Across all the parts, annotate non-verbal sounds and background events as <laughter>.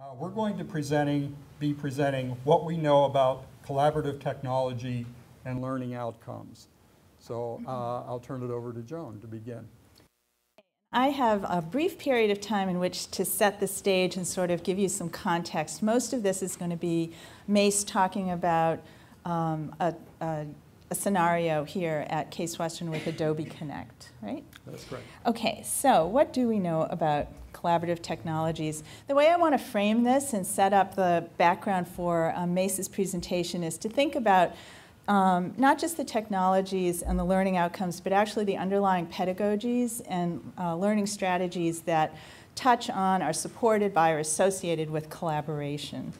Uh, we're going to presenting, be presenting what we know about collaborative technology and learning outcomes. So uh, I'll turn it over to Joan to begin. I have a brief period of time in which to set the stage and sort of give you some context. Most of this is going to be Mace talking about um, a, a, a, scenario here at Case Western with Adobe Connect, right? That's correct. Okay, so what do we know about collaborative technologies? The way I want to frame this and set up the background for um, Mace's presentation is to think about um, not just the technologies and the learning outcomes, but actually the underlying pedagogies and uh, learning strategies that touch on, are supported by, or associated with collaboration.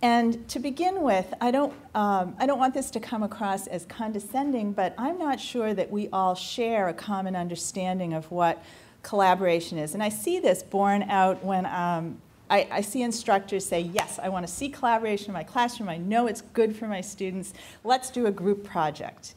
And to begin with, I don't, um, I don't want this to come across as condescending, but I'm not sure that we all share a common understanding of what collaboration is. And I see this borne out when um, I, I, see instructors say, yes, I want to see collaboration in my classroom. I know it's good for my students. Let's do a group project.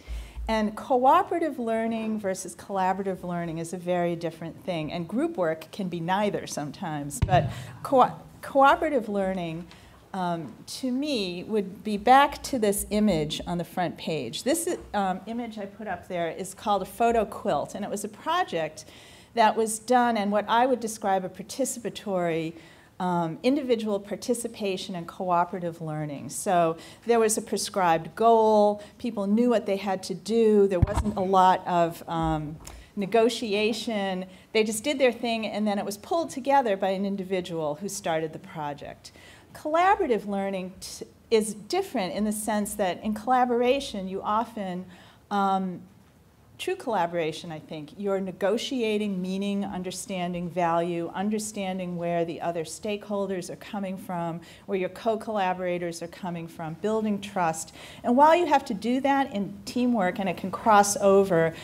And cooperative learning versus collaborative learning is a very different thing. And group work can be neither sometimes. But co cooperative learning, um, to me, would be back to this image on the front page. This um, image I put up there is called a photo quilt. And it was a project that was done and what I would describe a participatory um, individual participation and cooperative learning. So there was a prescribed goal, people knew what they had to do, there wasn't a lot of um, negotiation. They just did their thing and then it was pulled together by an individual who started the project. Collaborative learning is different in the sense that in collaboration you often um, true collaboration, I think. You're negotiating meaning, understanding value, understanding where the other stakeholders are coming from, where your co-collaborators are coming from, building trust. And while you have to do that in teamwork and it can cross over,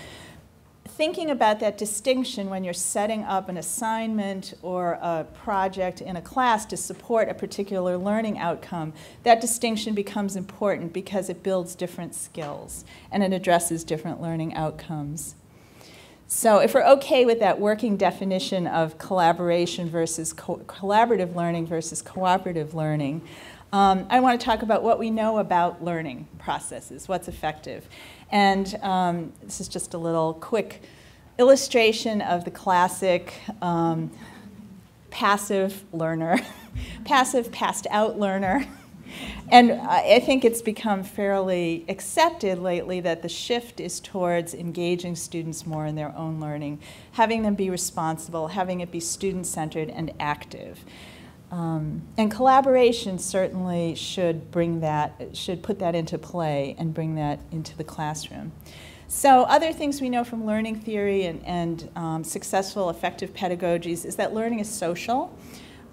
thinking about that distinction when you're setting up an assignment or a project in a class to support a particular learning outcome, that distinction becomes important because it builds different skills and it addresses different learning outcomes. So if we're okay with that working definition of collaboration versus co collaborative learning versus cooperative learning, um, I want to talk about what we know about learning processes, what's effective. And um, this is just a little quick illustration of the classic um, passive learner, <laughs> passive passed out learner. And I think it's become fairly accepted lately that the shift is towards engaging students more in their own learning, having them be responsible, having it be student-centered and active. Um, and collaboration certainly should bring that, should put that into play and bring that into the classroom. So other things we know from learning theory and, and um, successful effective pedagogies is that learning is social.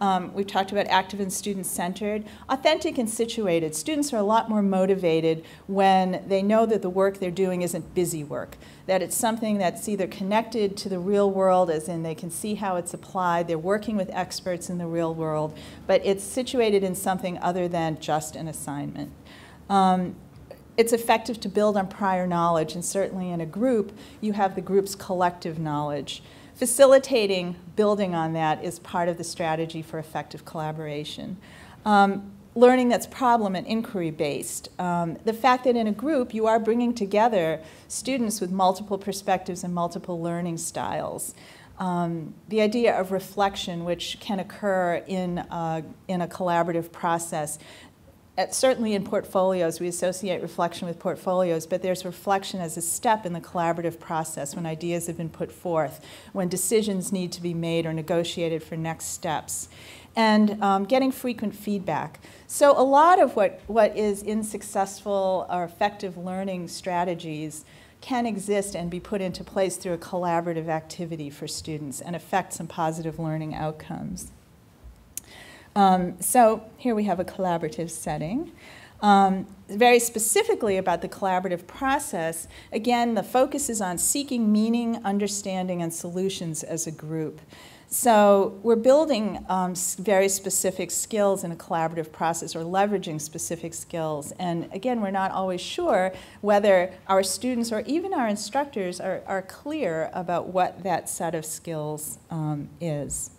Um, we've talked about active and student-centered. Authentic and situated. Students are a lot more motivated when they know that the work they're doing isn't busy work, that it's something that's either connected to the real world, as in they can see how it's applied, they're working with experts in the real world, but it's situated in something other than just an assignment. Um, it's effective to build on prior knowledge, and certainly in a group, you have the group's collective knowledge. Facilitating building on that is part of the strategy for effective collaboration. Um, learning that's problem and inquiry based. Um, the fact that in a group you are bringing together students with multiple perspectives and multiple learning styles. Um, the idea of reflection, which can occur in a, in a collaborative process, certainly in portfolios, we associate reflection with portfolios, but there's reflection as a step in the collaborative process when ideas have been put forth, when decisions need to be made or negotiated for next steps, and um, getting frequent feedback. So a lot of what, what is in successful or effective learning strategies can exist and be put into place through a collaborative activity for students and affect some positive learning outcomes. Um, so here we have a collaborative setting. Um, very specifically about the collaborative process, again, the focus is on seeking meaning, understanding, and solutions as a group. So we're building um, very specific skills in a collaborative process or leveraging specific skills. And again, we're not always sure whether our students or even our instructors are, are clear about what that set of skills um, is.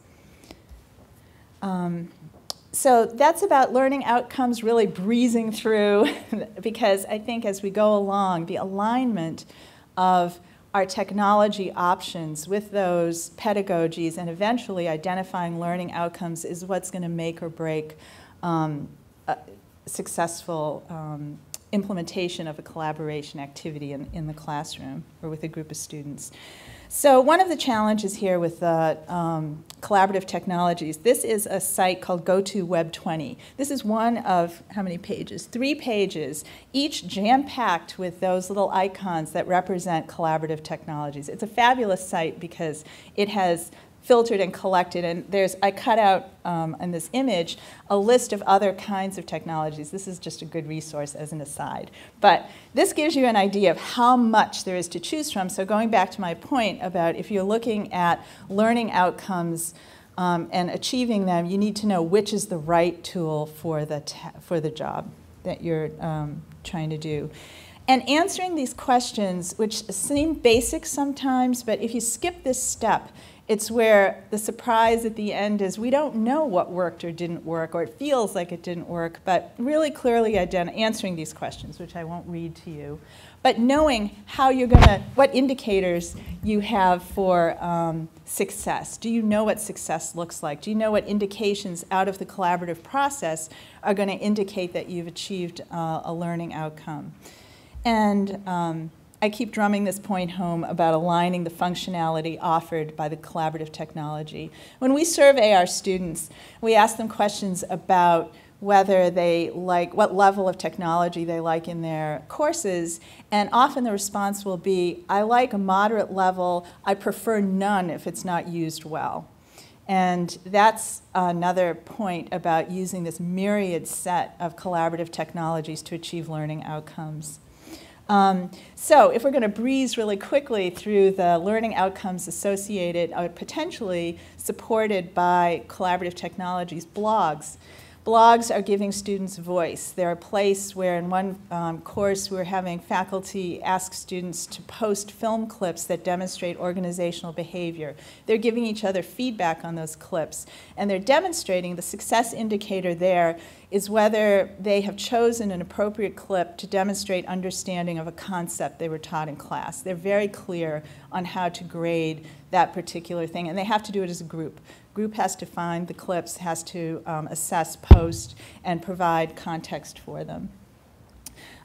Um, so that's about learning outcomes really breezing through <laughs> because I think as we go along, the alignment of our technology options with those pedagogies and eventually identifying learning outcomes is what's going to make or break um, successful um, implementation of a collaboration activity in, in the classroom or with a group of students. So one of the challenges here with the um, collaborative technologies, this is a site called Go2Web20. This is one of how many pages? Three pages, each jam-packed with those little icons that represent collaborative technologies. It's a fabulous site because it has filtered and collected. And there's, I cut out um, in this image a list of other kinds of technologies. This is just a good resource as an aside. But this gives you an idea of how much there is to choose from. So going back to my point about if you're looking at learning outcomes um, and achieving them, you need to know which is the right tool for the, for the job that you're um, trying to do. And answering these questions, which seem basic sometimes, but if you skip this step, it's where the surprise at the end is we don't know what worked or didn't work, or it feels like it didn't work, but really clearly answering these questions, which I won't read to you, but knowing how you're going to, what indicators you have for um, success. Do you know what success looks like? Do you know what indications out of the collaborative process are going to indicate that you've achieved uh, a learning outcome? And um, I keep drumming this point home about aligning the functionality offered by the collaborative technology. When we survey our students, we ask them questions about whether they like, what level of technology they like in their courses, and often the response will be, I like a moderate level, I prefer none if it's not used well. And that's another point about using this myriad set of collaborative technologies to achieve learning outcomes. Um, so if we're going to breeze really quickly through the learning outcomes associated, uh, potentially supported by collaborative technologies, blogs. Blogs are giving students voice. They're a place where in one um, course we're having faculty ask students to post film clips that demonstrate organizational behavior. They're giving each other feedback on those clips and they're demonstrating the success indicator there is whether they have chosen an appropriate clip to demonstrate understanding of a concept they were taught in class. They're very clear on how to grade that particular thing and they have to do it as a group group has to find the clips, has to um, assess, post, and provide context for them.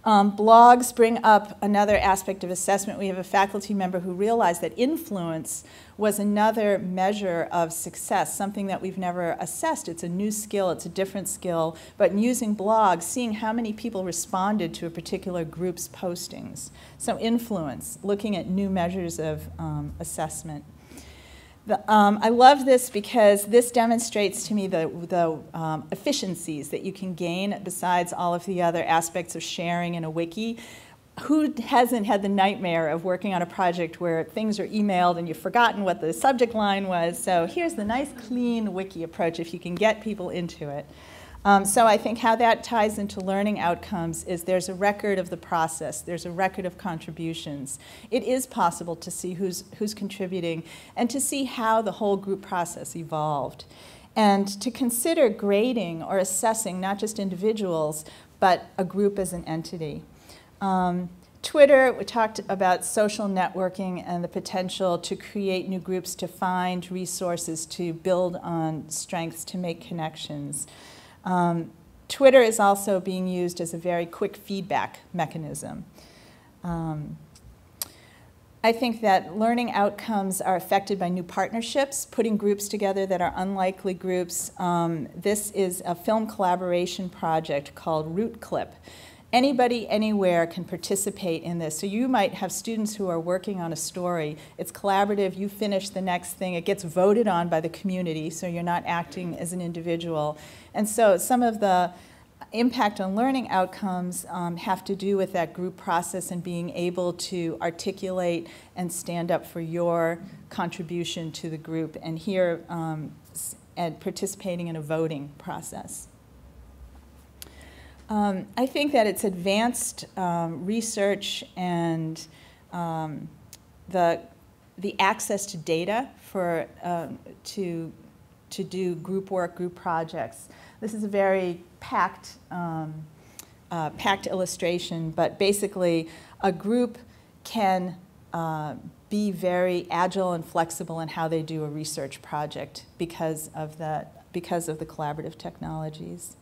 Um, blogs bring up another aspect of assessment. We have a faculty member who realized that influence was another measure of success, something that we've never assessed. It's a new skill, it's a different skill, but in using blogs, seeing how many people responded to a particular group's postings. So influence, looking at new measures of um, assessment. Um, I love this because this demonstrates to me the, the um, efficiencies that you can gain besides all of the other aspects of sharing in a wiki. Who hasn't had the nightmare of working on a project where things are emailed and you've forgotten what the subject line was? So here's the nice, clean wiki approach if you can get people into it. Um, so I think how that ties into learning outcomes is there's a record of the process, there's a record of contributions. It is possible to see who's, who's contributing and to see how the whole group process evolved. And to consider grading or assessing not just individuals, but a group as an entity. Um, Twitter, we talked about social networking and the potential to create new groups to find resources, to build on strengths, to make connections. Um, Twitter is also being used as a very quick feedback mechanism. Um, I think that learning outcomes are affected by new partnerships, putting groups together that are unlikely groups. Um, this is a film collaboration project called Root Clip. Anybody, anywhere can participate in this. So you might have students who are working on a story. It's collaborative, you finish the next thing, it gets voted on by the community, so you're not acting as an individual. And so some of the impact on learning outcomes um, have to do with that group process and being able to articulate and stand up for your contribution to the group and here um, and participating in a voting process. Um, I think that it's advanced um, research and um, the, the access to data for, um, to to do group work, group projects. This is a very packed, um, uh, packed illustration, but basically a group can uh, be very agile and flexible in how they do a research project because of that, because of the collaborative technologies.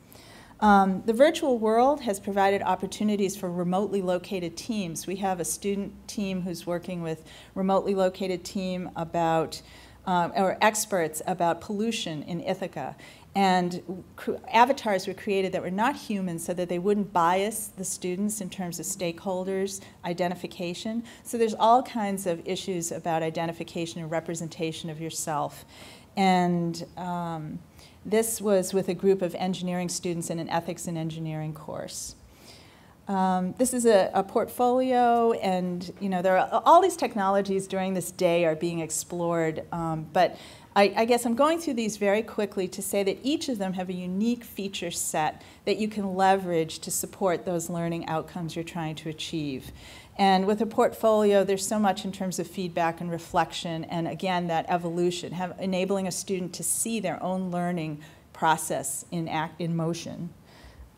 Um, the virtual world has provided opportunities for remotely located teams. We have a student team who's working with remotely located team about, um, or experts about pollution in Ithaca. And avatars were created that were not human so that they wouldn't bias the students in terms of stakeholders, identification. So there's all kinds of issues about identification and representation of yourself. And um, this was with a group of engineering students in an ethics and engineering course. Um, this is a, a, portfolio, and you know there are all these technologies during this day are being explored. Um, but I, I, guess I'm going through these very quickly to say that each of them have a unique feature set that you can leverage to support those learning outcomes you're trying to achieve. And with a portfolio, there's so much in terms of feedback and reflection, and again, that evolution, have, enabling a student to see their own learning process in, act, in motion.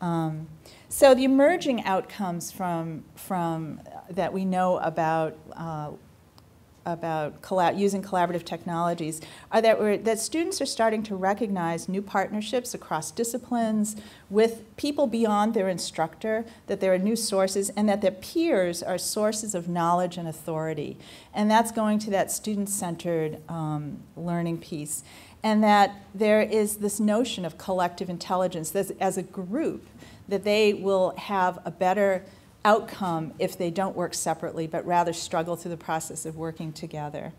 Um, so the emerging outcomes from, from that we know about uh, about using collaborative technologies are that, that students are starting to recognize new partnerships across disciplines with people beyond their instructor, that there are new sources, and that their peers are sources of knowledge and authority. And that's going to that student-centered um, learning piece. And that there is this notion of collective intelligence as a group, that they will have a better outcome if they don't work separately, but rather struggle through the process of working together.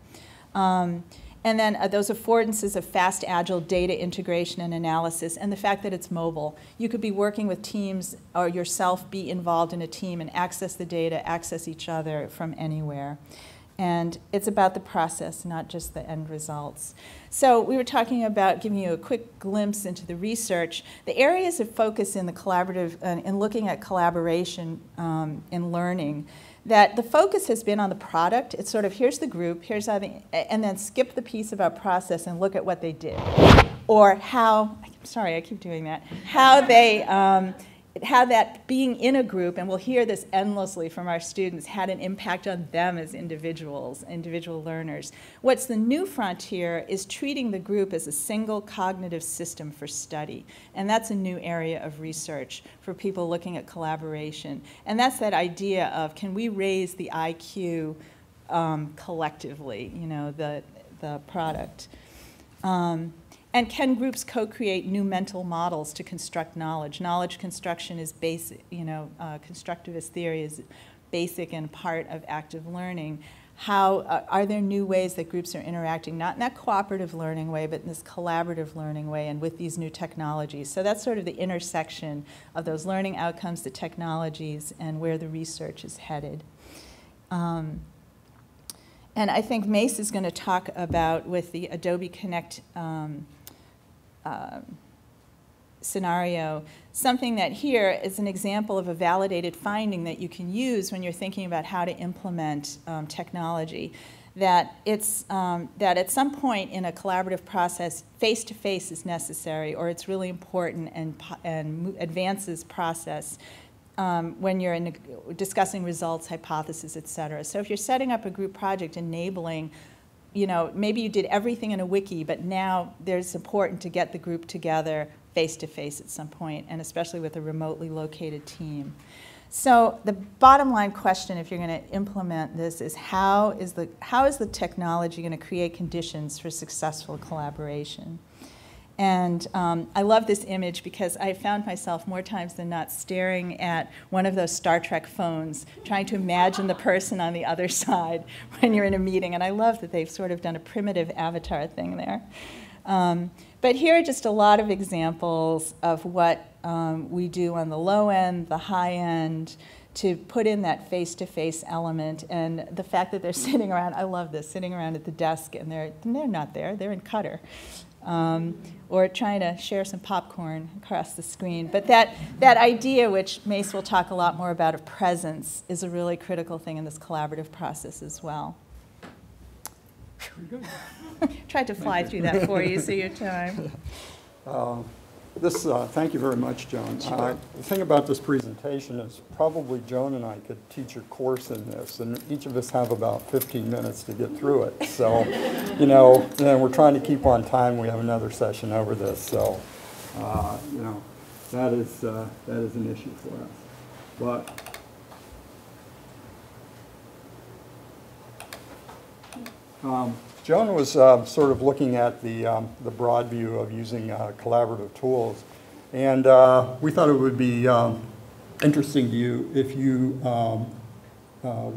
Um, and then uh, those affordances of fast, agile data integration and analysis, and the fact that it's mobile. You could be working with teams or yourself be involved in a team and access the data, access each other from anywhere. And it's about the process, not just the end results. So we were talking about giving you a quick glimpse into the research. The areas of focus in the collaborative, in looking at collaboration um, in learning, that the focus has been on the product. It's sort of here's the group, here's how the, and then skip the piece about process and look at what they did. Or how, sorry, I keep doing that, how they, um, how that being in a group, and we'll hear this endlessly from our students, had an impact on them as individuals, individual learners. What's the new frontier is treating the group as a single cognitive system for study. And that's a new area of research for people looking at collaboration. And that's that idea of can we raise the IQ um, collectively, you know, the, the product. Um, and can groups co-create new mental models to construct knowledge? Knowledge construction is basic, you know, uh, constructivist theory is basic and part of active learning. How, uh, are there new ways that groups are interacting, not in that cooperative learning way, but in this collaborative learning way and with these new technologies? So that's sort of the intersection of those learning outcomes, the technologies, and where the research is headed. Um, and I think Mace is going to talk about with the Adobe Connect um, um, scenario, something that here is an example of a validated finding that you can use when you're thinking about how to implement um, technology. That it's um, that at some point in a collaborative process, face-to-face -face is necessary, or it's really important and and advances process um, when you're in, discussing results, hypotheses, et cetera. So if you're setting up a group project enabling you know, maybe you did everything in a wiki, but now there's important to get the group together face to face at some point, and especially with a remotely located team. So the bottom line question, if you're going to implement this, is how is the how is the technology going to create conditions for successful collaboration? And um, I love this image because I found myself more times than not staring at one of those Star Trek phones, trying to imagine the person on the other <laughs> side when you're in a meeting. And I love that they've sort of done a primitive avatar thing there. Um, but here are just a lot of examples of what um, we do on the low end, the high end, to put in that face-to-face element and the fact that they're <laughs> sitting around, I love this, sitting around at the desk and they're, they're not there, they're in Qatar um, or trying to share some popcorn across the screen. But that, that idea, which Mace will talk a lot more about, of presence, is a really critical thing in this collaborative process as well. <laughs> Tried to fly through that for you, so your time. <laughs> This, uh, thank you very much, Joan. Uh, The thing about this presentation is probably Joan and I could teach a course in this, and each of us have about 15 minutes to get through it. So, <laughs> you know, and we're trying to keep on time. We have another session over this, so, uh, you know, that is, uh, that is an issue for us. But Um, Joan was uh, sort of looking at the, um, the broad view of using uh, collaborative tools. And uh, we thought it would be um, interesting to you if you um, uh,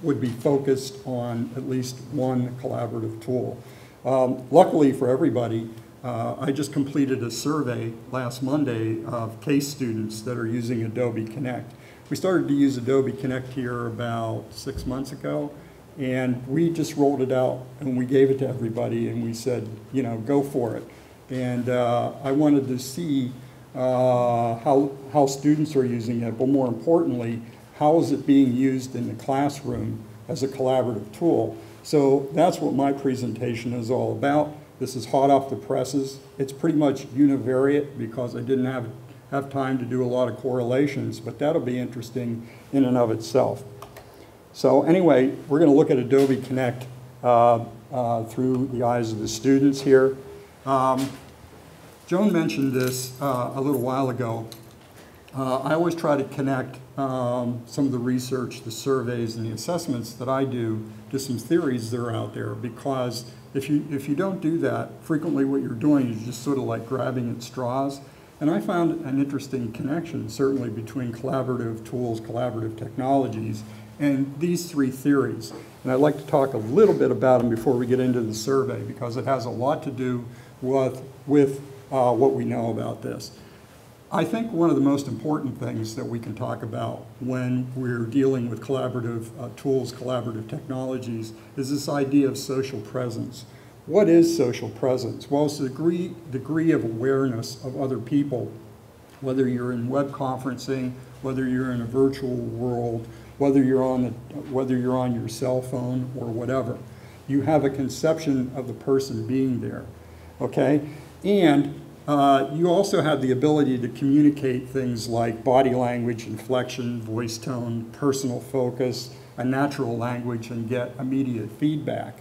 would be focused on at least one collaborative tool. Um, Luckily for everybody, uh, I just completed a survey last Monday of case students that are using Adobe Connect. We started to use Adobe Connect here about six months ago, and we just rolled it out and we gave it to everybody and we said, you know, go for it. And uh, I wanted to see uh, how, how students are using it, but more importantly, how is it being used in the classroom as a collaborative tool? So that's what my presentation is all about. This is hot off the presses. It's pretty much univariate because I didn't have, have time to do a lot of correlations, but that'll be interesting in and of itself. So anyway, we're going to look at Adobe Connect uh, uh, through the eyes of the students here. Um, Joan mentioned this uh, a little while ago. Uh, I always try to connect um, some of the research, the surveys, and the assessments that I do to some theories that are out there because if you, if you don't do that, frequently what you're doing is just sort of like grabbing at straws. And I found an interesting connection, certainly between collaborative tools, collaborative technologies, and these three theories. And I'd like to talk a little bit about them before we get into the survey because it has a lot to do with, with uh, what we know about this. I think one of the most important things that we can talk about when we're dealing with collaborative uh, tools, collaborative technologies, is this idea of social presence. What is social presence? Well, it's the degree, degree of awareness of other people, whether you're in web conferencing, whether you're in a virtual world, whether you're on, the, whether you're on your cell phone or whatever. You have a conception of the person being there, okay? And uh, you also have the ability to communicate things like body language, inflection, voice tone, personal focus, a natural language, and get immediate feedback.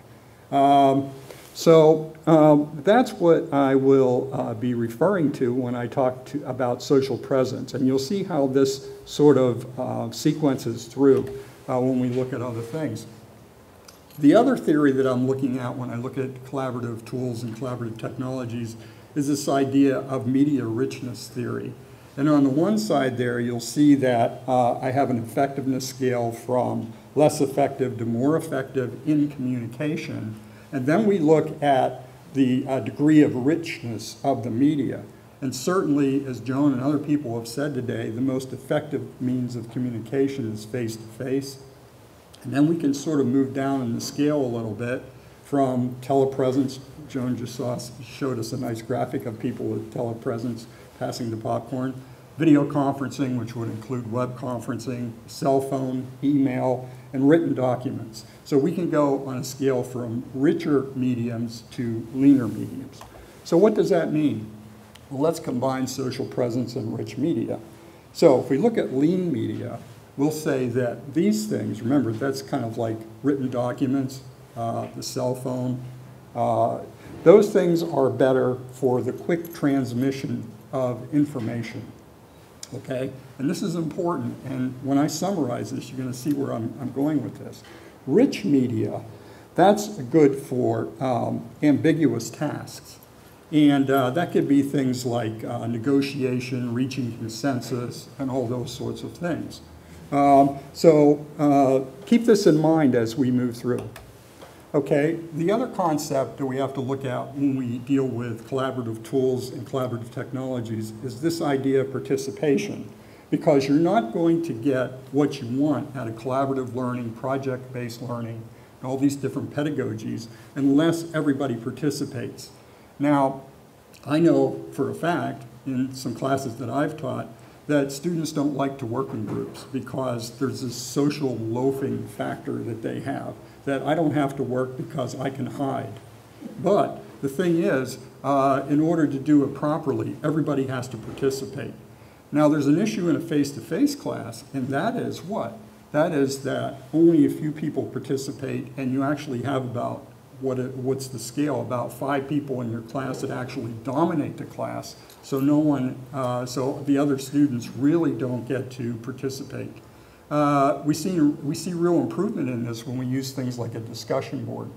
Um, so um, that's what I will uh, be referring to when I talk to, about social presence. And you'll see how this sort of uh, sequences through uh, when we look at other things. The other theory that I'm looking at when I look at collaborative tools and collaborative technologies is this idea of media richness theory. And on the one side there, you'll see that uh, I have an effectiveness scale from less effective to more effective in communication. And then we look at the uh, degree of richness of the media. And certainly, as Joan and other people have said today, the most effective means of communication is face to face. And then we can sort of move down in the scale a little bit from telepresence. Joan just saw, showed us a nice graphic of people with telepresence passing the popcorn. Video conferencing, which would include web conferencing, cell phone, email, and written documents. So we can go on a scale from richer mediums to leaner mediums. So what does that mean? Well, let's combine social presence and rich media. So if we look at lean media, we'll say that these things, remember, that's kind of like written documents, uh, the cell phone, uh, those things are better for the quick transmission of information. Okay? And this is important, and when I summarize this, you're going to see where I'm, I'm going with this. Rich media, that's good for um, ambiguous tasks. And uh, that could be things like uh, negotiation, reaching consensus, and all those sorts of things. Um, so uh, keep this in mind as we move through. Okay, the other concept that we have to look at when we deal with collaborative tools and collaborative technologies is this idea of participation. Because you're not going to get what you want out of collaborative learning, project-based learning, and all these different pedagogies unless everybody participates. Now, I know for a fact in some classes that I've taught that students don't like to work in groups because there's this social loafing factor that they have, that I don't have to work because I can hide. But the thing is, uh, in order to do it properly, everybody has to participate. Now, there's an issue in a face-to-face class, and that is what? That is that only a few people participate, and you actually have about, what it, what's the scale, about five people in your class that actually dominate the class, so no one, uh, so the other students really don't get to participate. Uh, we, see, we see real improvement in this when we use things like a discussion board,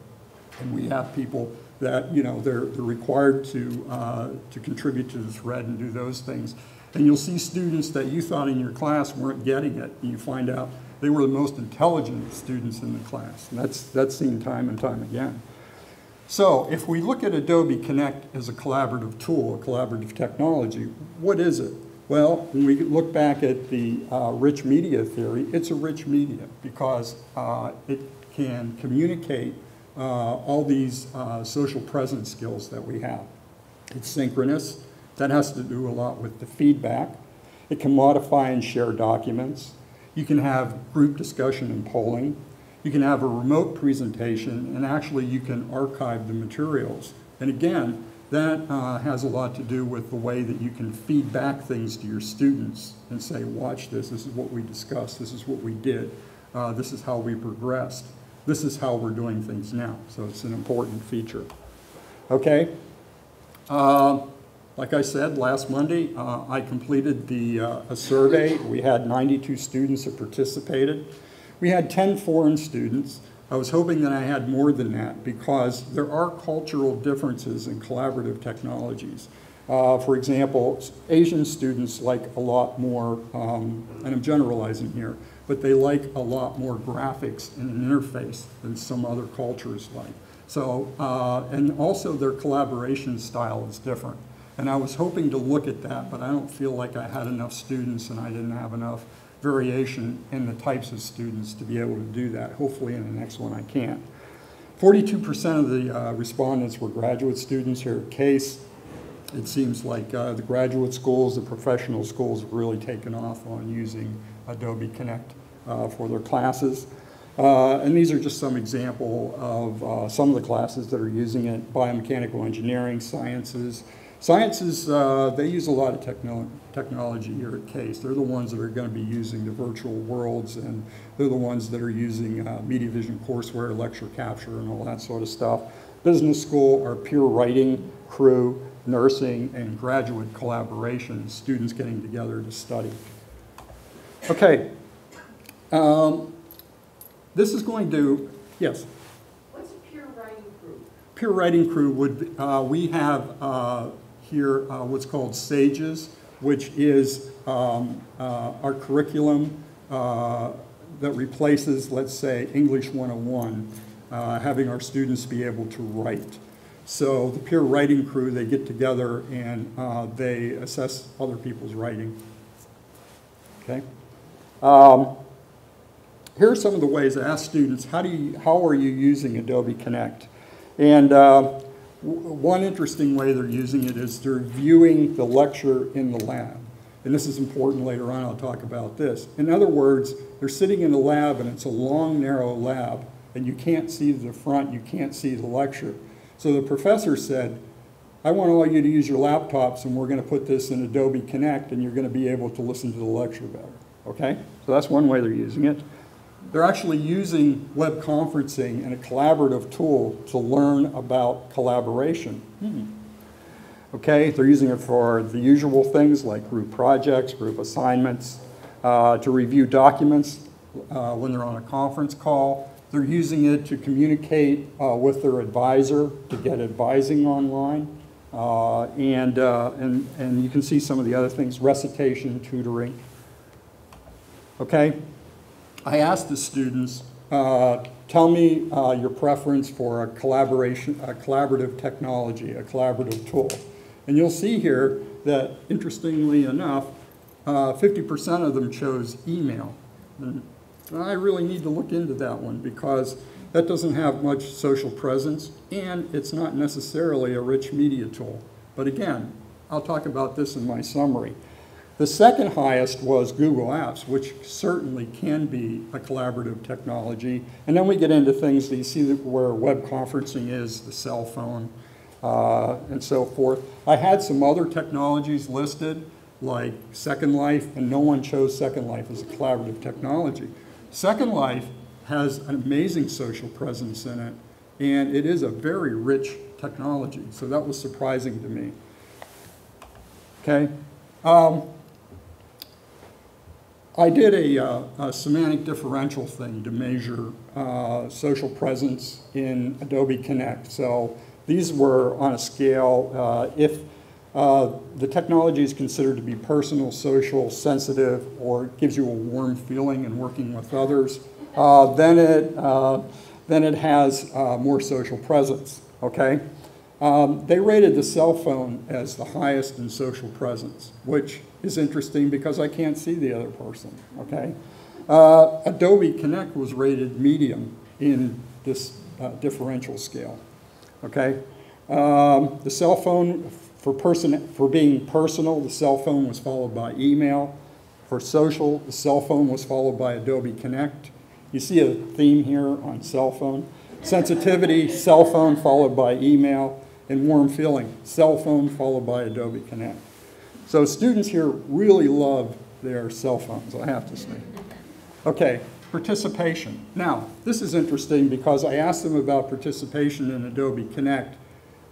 and we have people that, you know, they're, they're required to, uh, to contribute to the thread and do those things. And you'll see students that you thought in your class weren't getting it, and you find out they were the most intelligent students in the class. And that's, that's seen time and time again. So if we look at Adobe Connect as a collaborative tool, a collaborative technology, what is it? Well, when we look back at the uh, rich media theory, it's a rich media because uh, it can communicate uh, all these uh, social presence skills that we have. It's synchronous. That has to do a lot with the feedback. It can modify and share documents. You can have group discussion and polling. You can have a remote presentation, and actually you can archive the materials. And again, that uh, has a lot to do with the way that you can feed back things to your students and say, watch this, this is what we discussed, this is what we did, uh, this is how we progressed, this is how we're doing things now. So it's an important feature. Okay? Uh, like I said, last Monday, uh, I completed the, uh, a survey. We had 92 students that participated. We had 10 foreign students. I was hoping that I had more than that because there are cultural differences in collaborative technologies. Uh, for example, Asian students like a lot more, um, and I'm generalizing here, but they like a lot more graphics in an interface than some other cultures like. So, uh, and also their collaboration style is different. And I was hoping to look at that, but I don't feel like I had enough students and I didn't have enough variation in the types of students to be able to do that. Hopefully in the next one I can. 42% of the uh, respondents were graduate students here at CASE. It seems like uh, the graduate schools, the professional schools have really taken off on using Adobe Connect uh, for their classes. Uh, and these are just some example of uh, some of the classes that are using it, biomechanical engineering, sciences, Sciences, uh, they use a lot of techno technology here at CASE. They're the ones that are going to be using the virtual worlds, and they're the ones that are using uh, Media Vision courseware, lecture capture, and all that sort of stuff. Business school are pure writing, crew, nursing, and graduate collaboration, students getting together to study. Okay. Um, this is going to, yes? What's a pure writing crew? Pure writing crew would, uh, we have uh, here uh, what's called SAGES, which is um, uh, our curriculum uh, that replaces, let's say, English 101, uh, having our students be able to write. So the peer writing crew, they get together and uh, they assess other people's writing. Okay? Um, here are some of the ways I ask students, how, do you, how are you using Adobe Connect? And uh, one interesting way they're using it is they're viewing the lecture in the lab. And this is important later on, I'll talk about this. In other words, they're sitting in the lab and it's a long, narrow lab, and you can't see the front, you can't see the lecture. So the professor said, I want all you to use your laptops and we're going to put this in Adobe Connect and you're going to be able to listen to the lecture better. Okay? So that's one way they're using it. They're actually using web conferencing and a collaborative tool to learn about collaboration. Hmm. Okay, they're using it for the usual things like group projects, group assignments, uh, to review documents uh, when they're on a conference call. They're using it to communicate uh, with their advisor to get advising online. Uh, and, uh, and, and you can see some of the other things, recitation, tutoring. Okay, I asked the students, uh, tell me uh, your preference for a collaboration, a collaborative technology, a collaborative tool. And you'll see here that, interestingly enough, 50% uh, of them chose email. And I really need to look into that one because that doesn't have much social presence and it's not necessarily a rich media tool. But again, I'll talk about this in my summary. The second highest was Google Apps, which certainly can be a collaborative technology. And then we get into things that you see where web conferencing is, the cell phone, uh, and so forth. I had some other technologies listed, like Second Life, and no one chose Second Life as a collaborative technology. Second Life has an amazing social presence in it, and it is a very rich technology, so that was surprising to me. Okay? Um, I did a, uh, a, semantic differential thing to measure uh, social presence in Adobe Connect. So these were on a scale, uh, if uh, the technology is considered to be personal, social, sensitive, or gives you a warm feeling in working with others, uh, then, it, uh, then it has more social presence, okay? Um, they rated the cell phone as the highest in social presence, which is interesting because I can't see the other person, okay? Uh, Adobe Connect was rated medium in this uh, differential scale, okay? Um, the cell phone, for, person, for being personal, the cell phone was followed by email. For social, the cell phone was followed by Adobe Connect. You see a theme here on cell phone. Sensitivity, cell phone followed by email and warm feeling, cell phone followed by Adobe Connect. So students here really love their cell phones, I have to say. Okay, participation. Now, this is interesting because I asked them about participation in Adobe Connect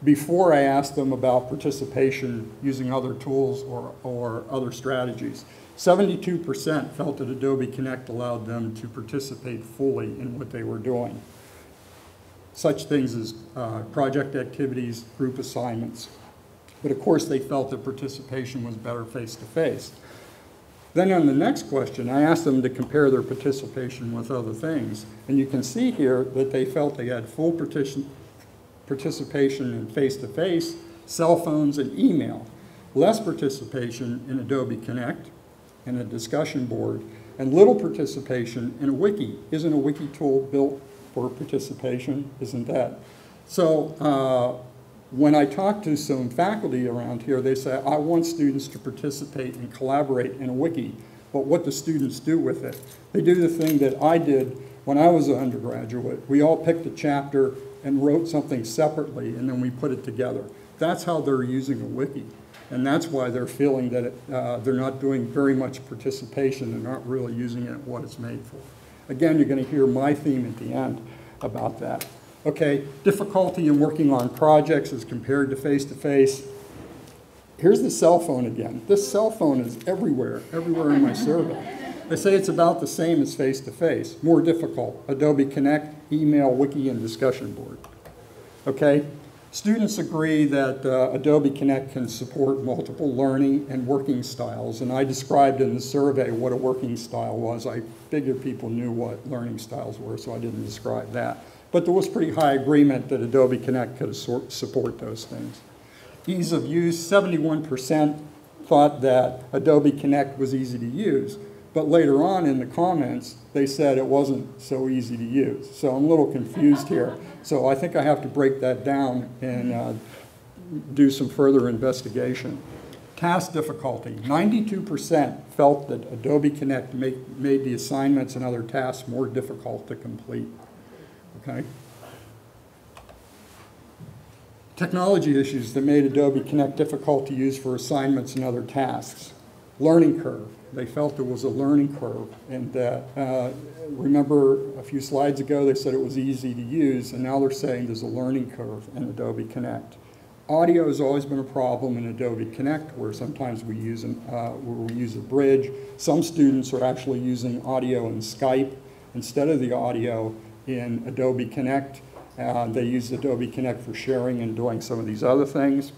before I asked them about participation using other tools or, or other strategies. 72% felt that Adobe Connect allowed them to participate fully in what they were doing such things as uh, project activities, group assignments. But of course, they felt that participation was better face-to-face. -face. Then on the next question, I asked them to compare their participation with other things. And you can see here that they felt they had full participation in face-to-face, -face, cell phones, and email. Less participation in Adobe Connect and a discussion board, and little participation in a wiki. Isn't a wiki tool built for participation, isn't that? So uh, when I talk to some faculty around here, they say, I want students to participate and collaborate in a wiki, but what do students do with it? They do the thing that I did when I was an undergraduate. We all picked a chapter and wrote something separately, and then we put it together. That's how they're using a wiki. And that's why they're feeling that it, uh, they're not doing very much participation and not really using it what it's made for. Again, you're going to hear my theme at the end about that. Okay, difficulty in working on projects as compared to face-to-face. -face. Here's the cell phone again. This cell phone is everywhere, everywhere in my survey. They say it's about the same as face-to-face, -face. more difficult. Adobe Connect, email, wiki, and discussion board. Okay, Students agree that uh, Adobe Connect can support multiple learning and working styles, and I described in the survey what a working style was. I figured people knew what learning styles were, so I didn't describe that. But there was pretty high agreement that Adobe Connect could support those things. Ease of use, 71% thought that Adobe Connect was easy to use. But later on in the comments, they said it wasn't so easy to use. So I'm a little confused here. So I think I have to break that down and uh, do some further investigation. Task difficulty. 92% felt that Adobe Connect make, made the assignments and other tasks more difficult to complete. Okay? Technology issues that made Adobe Connect difficult to use for assignments and other tasks. Learning curve. They felt there was a learning curve and that uh, remember a few slides ago they said it was easy to use, and now they're saying there's a learning curve in Adobe Connect. Audio has always been a problem in Adobe Connect, where sometimes we use, an, uh, where we use a bridge. Some students are actually using audio in Skype instead of the audio in Adobe Connect. Uh, they use Adobe Connect for sharing and doing some of these other things.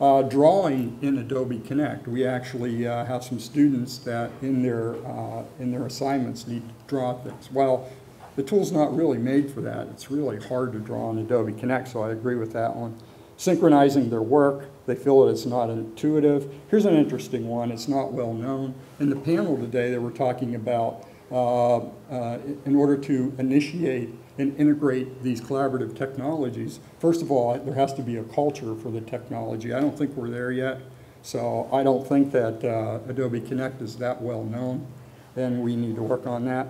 Uh, drawing in Adobe Connect, we actually uh, have some students that in their, uh, in their assignments need to draw things. Well, the tool's not really made for that. It's really hard to draw in Adobe Connect, so I agree with that one. Synchronizing their work, they feel that it's not intuitive. Here's an interesting one, it's not well known. In the panel today, they were talking about in order to initiate and integrate these collaborative technologies, first of all, there has to be a culture for the technology. I don't think we're there yet. So I don't think that uh, Adobe Connect is that well known, and we need to work on that.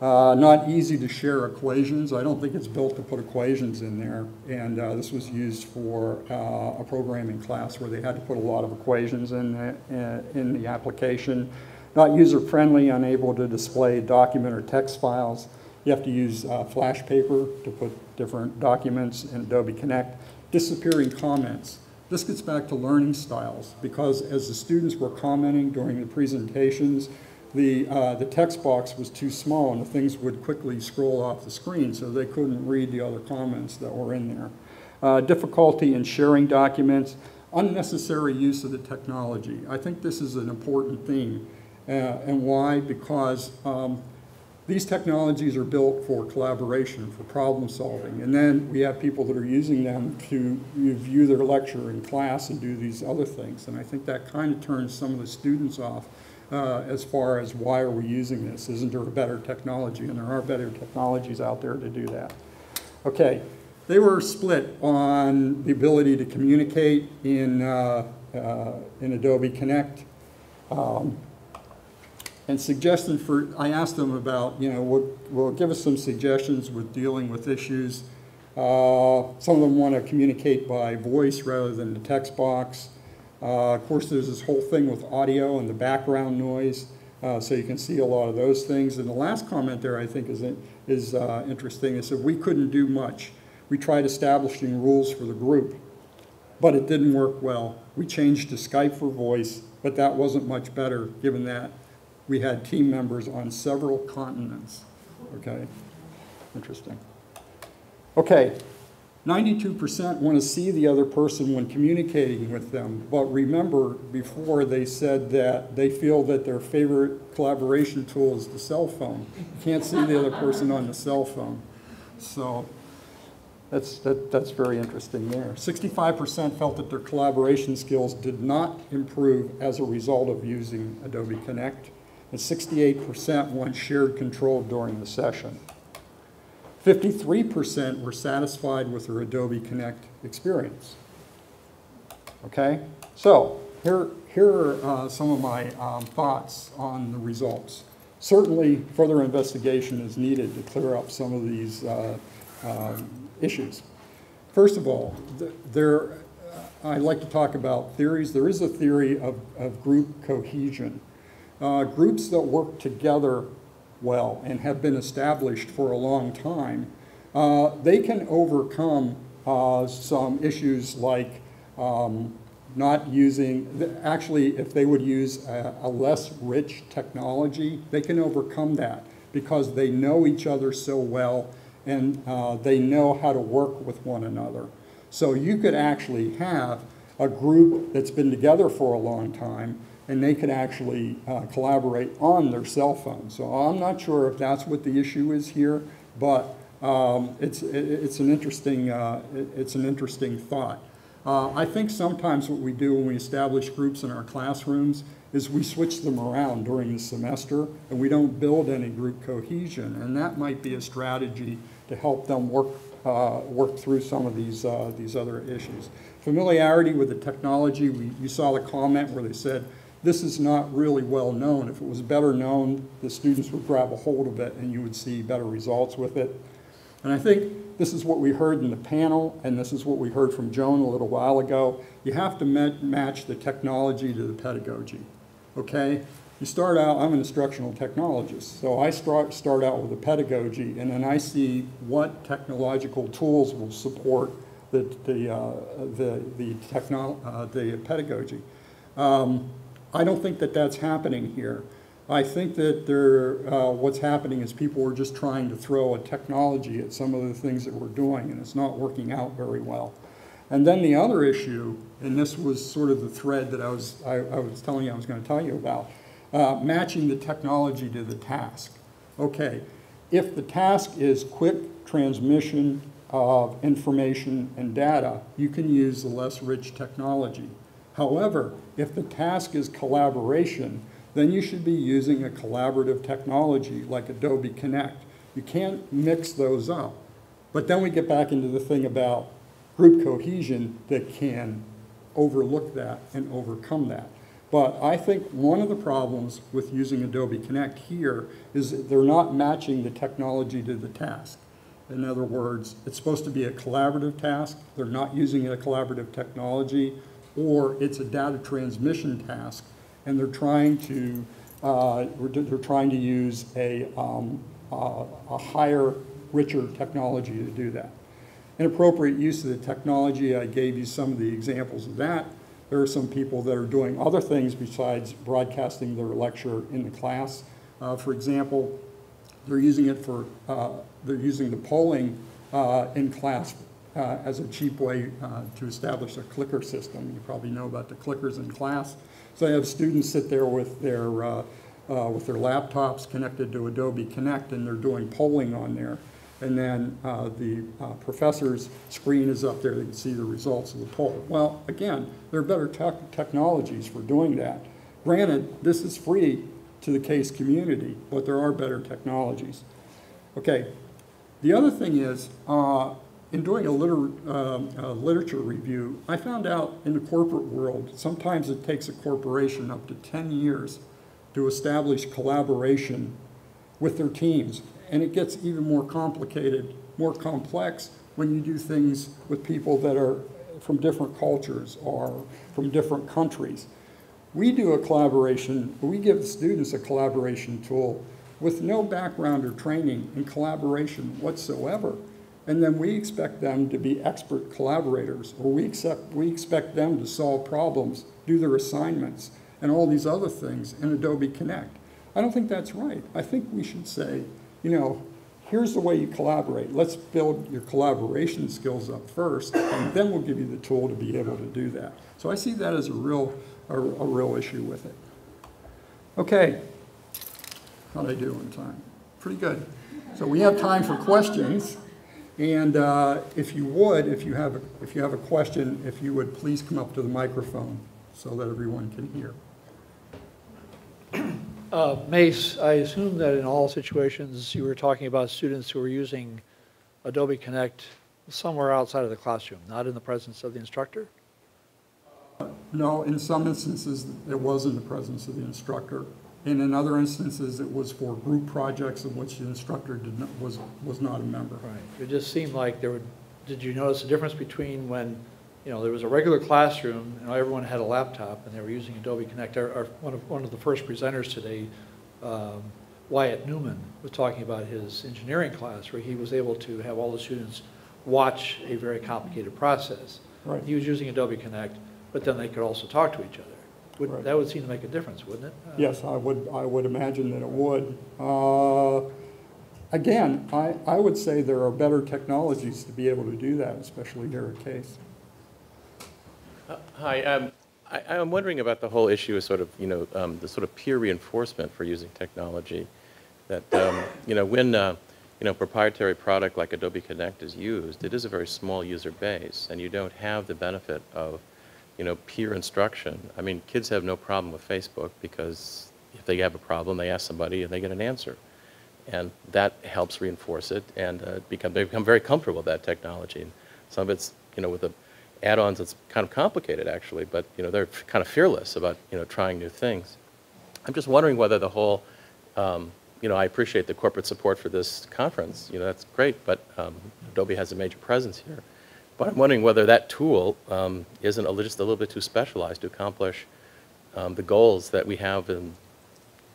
Uh, Not easy to share equations. I don't think it's built to put equations in there. And uh, this was used for uh, a programming class where they had to put a lot of equations in, the- in the application. Not user-friendly, unable to display document or text files. You have to use uh, flash paper to put different documents in Adobe Connect. Disappearing comments. This gets back to learning styles, because as the students were commenting during the presentations, the, uh, the text box was too small and the things would quickly scroll off the screen, so they couldn't read the other comments that were in there. Uh, difficulty in sharing documents, unnecessary use of the technology. I think this is an important theme. Uh, and why? Because um, these technologies are built for collaboration, for problem solving. And then we have people that are using them to view their lecture in class and do these other things. And I think that kind of turns some of the students off uh, as far as why are we using this? Isn't there a better technology? And there are better technologies out there to do that. Okay, they were split on the ability to communicate in, uh, uh, in Adobe Connect. Um, and suggestion for, I asked them about, you know, will, will give us some suggestions with dealing with issues. Uh, some of them want to communicate by voice rather than the text box. Uh, of course, there's this whole thing with audio and the background noise, uh, so you can see a lot of those things. And the last comment there, I think, is, is uh, interesting. It said, we couldn't do much. We tried establishing rules for the group, but it didn't work well. We changed to Skype for voice, but that wasn't much better, given that we had team members on several continents. Okay, interesting. Okay, 92% want to see the other person when communicating with them, but remember before they said that they feel that their favorite collaboration tool is the cell phone. You can't see the other person on the cell phone. So that's, that, that's very interesting there. 65% felt that their collaboration skills did not improve as a result of using Adobe Connect, and 68% want shared control during the session. 53% were satisfied with their Adobe Connect experience. Okay, so here, here are uh, some of my um, thoughts on the results. Certainly, further investigation is needed to clear up some of these uh, um, issues. First of all, th there, uh, I'd like to talk about theories. There is a theory of, of group cohesion. Uh, groups that work together well and have been established for a long time, uh, they can overcome uh, some issues like um, not using, actually, if they would use a, a, less rich technology, they can overcome that because they know each other so well and uh, they know how to work with one another. So you could actually have a group that's been together for a long time and they could actually uh, collaborate on their cell phone. So I'm not sure if that's what the issue is here, but um, it's, it's, an interesting, uh, it's an interesting thought. Uh, I think sometimes what we do when we establish groups in our classrooms is we switch them around during the semester and we don't build any group cohesion. And that might be a strategy to help them work, uh, work through some of these, uh, these other issues. Familiarity with the technology, we, you saw the comment where they said, this is not really well known. If it was better known, the students would grab a hold of it and you would see better results with it. And I think this is what we heard in the panel, and this is what we heard from Joan a little while ago. You have to match the technology to the pedagogy, okay? You start out, I'm an instructional technologist, so I start, start out with a pedagogy, and then I see what technological tools will support the, the, uh, the, the, uh, the pedagogy. Um, I don't think that that's happening here. I think that there, uh, what's happening is people are just trying to throw a technology at some of the things that we're doing, and it's not working out very well. And then the other issue, and this was sort of the thread that I was, I, I was telling you I was going to tell you about, uh, matching the technology to the task. Okay, if the task is quick transmission of information and data, you can use the less rich technology. However, if the task is collaboration, then you should be using a collaborative technology like Adobe Connect. You can't mix those up. But then we get back into the thing about group cohesion that can overlook that and overcome that. But I think one of the problems with using Adobe Connect here is that they're not matching the technology to the task. In other words, it's supposed to be a collaborative task, they're not using a collaborative technology, or it's a data transmission task, and they're trying to, uh, they're trying to use a, um, uh, a higher, richer technology to do that. Inappropriate use of the technology, I gave you some of the examples of that. There are some people that are doing other things besides broadcasting their lecture in the class. Uh, for example, they're using it for, uh, they're using the polling uh, in class uh, as a cheap way uh, to establish a clicker system. You probably know about the clickers in class. So they have students sit there with their, uh, uh, with their laptops connected to Adobe Connect and they're doing polling on there. And then uh, the uh, professor's screen is up there, they can see the results of the poll. Well, again, there are better tech technologies for doing that. Granted, this is free to the case community, but there are better technologies. Okay, the other thing is, uh, in doing a, liter um, a literature review, I found out in the corporate world, sometimes it takes a corporation up to 10 years to establish collaboration with their teams. And it gets even more complicated, more complex when you do things with people that are from different cultures or from different countries. We do a collaboration, we give the students a collaboration tool with no background or training in collaboration whatsoever. And then we expect them to be expert collaborators, or we, accept, we expect them to solve problems, do their assignments, and all these other things in Adobe Connect. I don't think that's right. I think we should say, you know, here's the way you collaborate. Let's build your collaboration skills up first, and then we'll give you the tool to be able to do that. So I see that as a real, a, a real issue with it. Okay, how'd I do on time? Pretty good. So we have time for questions. And uh, if you would, if you, have a, if you have a question, if you would please come up to the microphone so that everyone can hear. <clears throat> Uh, Mace, I assume that in all situations, you were talking about students who were using Adobe Connect somewhere outside of the classroom, not in the presence of the instructor? No, in some instances, it was in the presence of the instructor. And in other instances, it was for group projects in which the instructor did not, was, was not a member. Right. It just seemed like there would, did you notice a difference between when, you know, there was a regular classroom, and everyone had a laptop, and they were using Adobe Connect? Our, our, one of, one of the first presenters today, um, Wyatt Newman, was talking about his engineering class, where he was able to have all the students watch a very complicated process. Right. He was using Adobe Connect, but then they could also talk to each other. Would, Right. that would seem to make a difference, wouldn't it? Uh, Yes, I would, I would imagine that it would. Uh, Again, I, I would say there are better technologies to be able to do that, especially here at Case. Uh, Hi, um, I, I'm wondering about the whole issue of sort of, you know, um, the sort of peer reinforcement for using technology. That, um, you know, when, uh, you know, proprietary product like Adobe Connect is used, it is a very small user base, and you don't have the benefit of, you know, peer instruction. I mean, kids have no problem with Facebook because if they have a problem, they ask somebody and they get an answer. And that helps reinforce it, and uh, become, they become very comfortable with that technology. And some of it's, you know, with the add-ons, it's kind of complicated, actually, but, you know, they're kind of fearless about, you know, trying new things. I'm just wondering whether the whole, um, you know, I appreciate the corporate support for this conference, you know, that's great, but um, Adobe has a major presence here. But I'm wondering whether that tool um, isn't a, just a little bit too specialized to accomplish um, the goals that we have in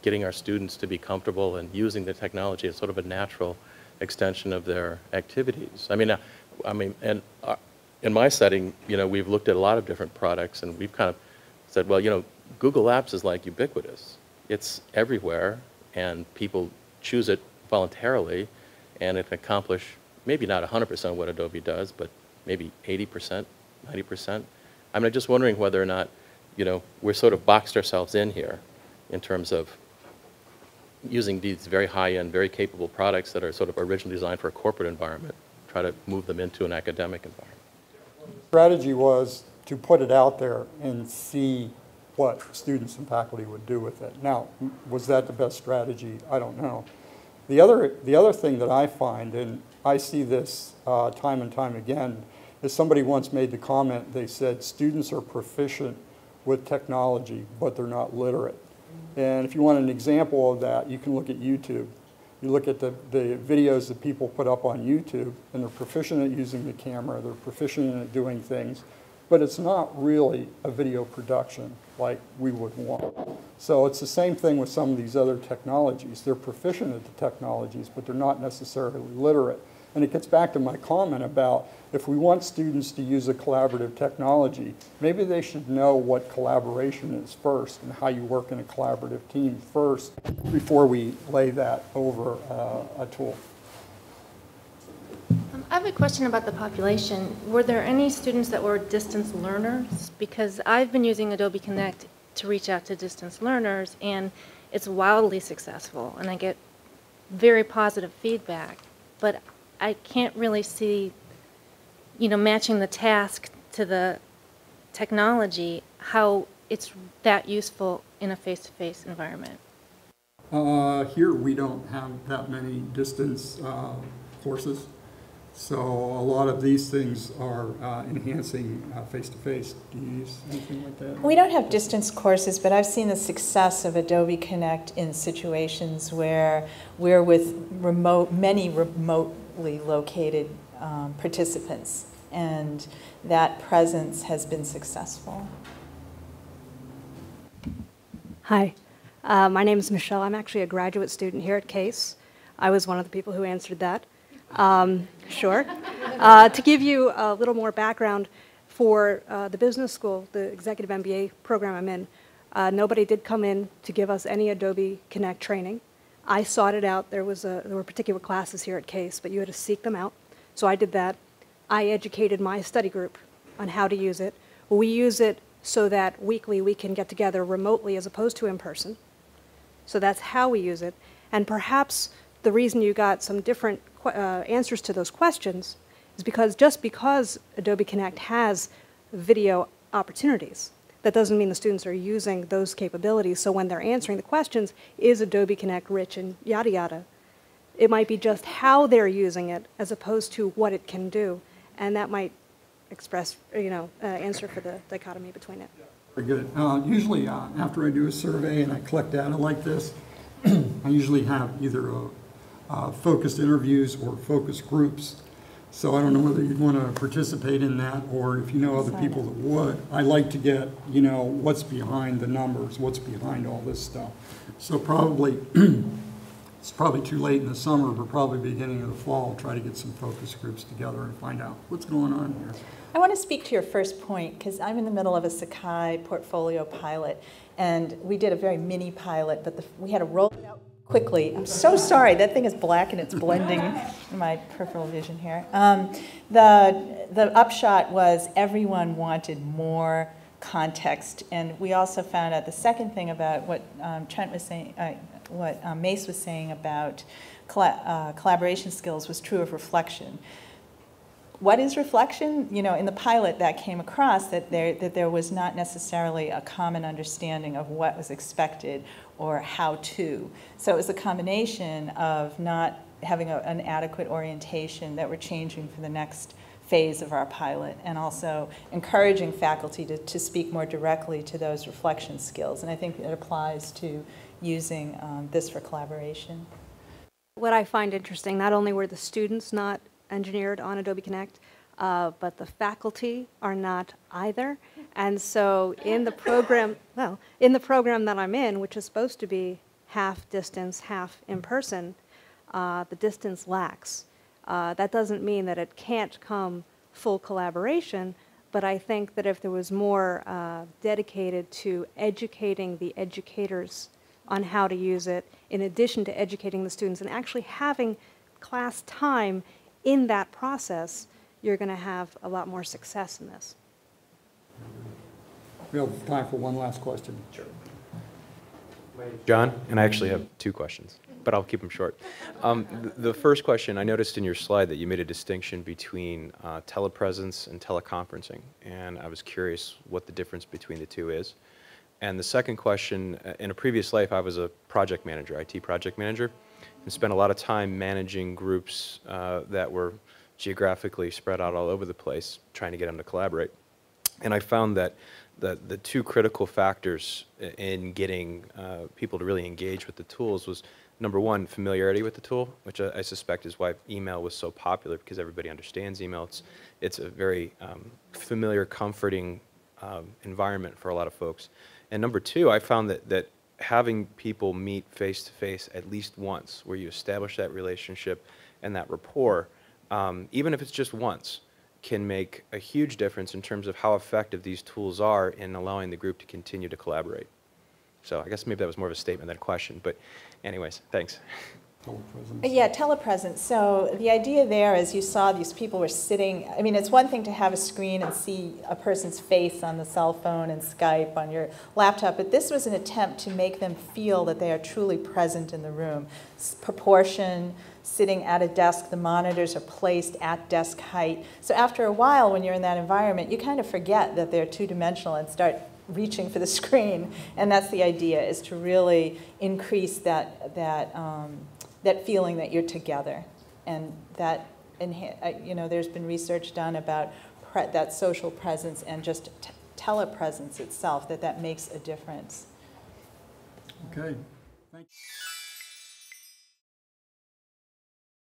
getting our students to be comfortable and using the technology as sort of a natural extension of their activities. I mean, uh, I mean, and uh, in my setting, you know, we've looked at a lot of different products and we've kind of said, well, you know, Google Apps is like ubiquitous. It's everywhere and people choose it voluntarily and it can accomplish maybe not 100% of what Adobe does, but maybe 80%, 90%. I mean, I'm just wondering whether or not, you know, we're sort of boxed ourselves in here in terms of using these very high-end, very capable products that are sort of originally designed for a corporate environment, try to move them into an academic environment. Strategy was to put it out there and see what students and faculty would do with it. Now, was that the best strategy? I don't know. The other, the other thing that I find, and I see this uh, time and time again, is somebody once made the comment, they said, students are proficient with technology, but they're not literate. And if you want an example of that, you can look at YouTube. You look at the, the videos that people put up on YouTube, and they're proficient at using the camera, they're proficient at doing things, but it's not really a video production like we would want. So it's the same thing with some of these other technologies. They're proficient at the technologies, but they're not necessarily literate. And it gets back to my comment about if we want students to use a collaborative technology, maybe they should know what collaboration is first and how you work in a collaborative team first before we lay that over uh, a tool. Um, I have a question about the population. Were there any students that were distance learners? Because I've been using Adobe Connect to reach out to distance learners, and it's wildly successful, and I get very positive feedback. But I can't really see, you know, matching the task to the technology, how it's that useful in a face-to-face environment. Uh, here, we don't have that many distance uh, courses. So a lot of these things are uh, enhancing uh, face-to-face. Do you use anything like that? We don't have distance courses, but I've seen the success of Adobe Connect in situations where we're with remote, many remotely located um, participants, and that presence has been successful. Hi, uh, my name is Michelle. I'm actually a graduate student here at CASE. I was one of the people who answered that. Um, sure. Uh, to give you a little more background, for uh, the business school, the executive MBA program I'm in, uh, nobody did come in to give us any Adobe Connect training. I sought it out. There, was a, there were particular classes here at CASE, but you had to seek them out. So I did that. I educated my study group on how to use it. We use it so that weekly we can get together remotely as opposed to in person. So that's how we use it. And perhaps the reason you got some different uh, answers to those questions is because just because Adobe Connect has video opportunities, that doesn't mean the students are using those capabilities. So when they're answering the questions, is Adobe Connect rich and yada yada? It might be just how they're using it as opposed to what it can do. And that might express, you know, uh, answer for the dichotomy between it. Very good. Uh, Usually, uh, after I do a survey and I collect data like this, <clears throat> I usually have either a uh, focused interviews or focus groups. So I don't know whether you'd want to participate in that, or if you know other people that would. I like to get, you know, what's behind the numbers, what's behind all this stuff. So probably, <clears throat> it's probably too late in the summer, but probably beginning of the fall, try to get some focus groups together and find out what's going on here. I want to speak to your first point because I'm in the middle of a Sakai portfolio pilot, and we did a very mini pilot, but the, we had to roll it out quickly. I'm so sorry, that thing is black and it's blending in <laughs> my peripheral vision here. Um, the, the upshot was everyone wanted more context, and we also found out the second thing about what um, Trent was saying, uh, what um, Mace was saying about uh, collaboration skills was true of reflection what is reflection? You know, in the pilot that came across that there, that there was not necessarily a common understanding of what was expected or how to. So it was a combination of not having a, an adequate orientation that we're changing for the next phase of our pilot and also encouraging faculty to, to speak more directly to those reflection skills. And I think it applies to using um, this for collaboration. What I find interesting, not only were the students not engineered on Adobe Connect, uh, but the faculty are not either. And so in the program, <laughs> well, in the program that I'm in, which is supposed to be half distance, half in person, uh, the distance lacks. Uh, that doesn't mean that it can't come full collaboration, but I think that if there was more uh, dedicated to educating the educators on how to use it, in addition to educating the students and actually having class time in that process, you're going to have a lot more success in this. We have time for one last question. Sure. John, and I actually have two questions, but I'll keep them short. Um, th- the first question, I noticed in your slide that you made a distinction between uh, telepresence and teleconferencing, and I was curious what the difference between the two is. And the second question, uh, in a previous life, I was a project manager, IT project manager, and spent a lot of time managing groups uh, that were geographically spread out all over the place, trying to get them to collaborate. And I found that the, the two critical factors in getting uh, people to really engage with the tools was number one, familiarity with the tool, which I, I suspect is why email was so popular because everybody understands email. It's, it's a very um, familiar, comforting um, environment for a lot of folks. And number two, I found that, that having people meet face to face at least once, where you establish that relationship and that rapport, um, even if it's just once, can make a huge difference in terms of how effective these tools are in allowing the group to continue to collaborate. So I guess maybe that was more of a statement than a question, but anyways, thanks. <laughs> Telepresence. Yeah, telepresence. So the idea there is you saw these people were sitting, I mean, it's one thing to have a screen and see a person's face on the cell phone and Skype on your laptop, but this was an attempt to make them feel that they are truly present in the room. Proportion, sitting at a desk, the monitors are placed at desk height. So after a while, when you're in that environment, you kind of forget that they're two-dimensional and start reaching for the <laughs> screen. And that's the idea, is to really increase that, that, um, that feeling that you're together. And that, uh, you know, there's been research done about that social presence and just telepresence itself, that that makes a difference. Okay. Thank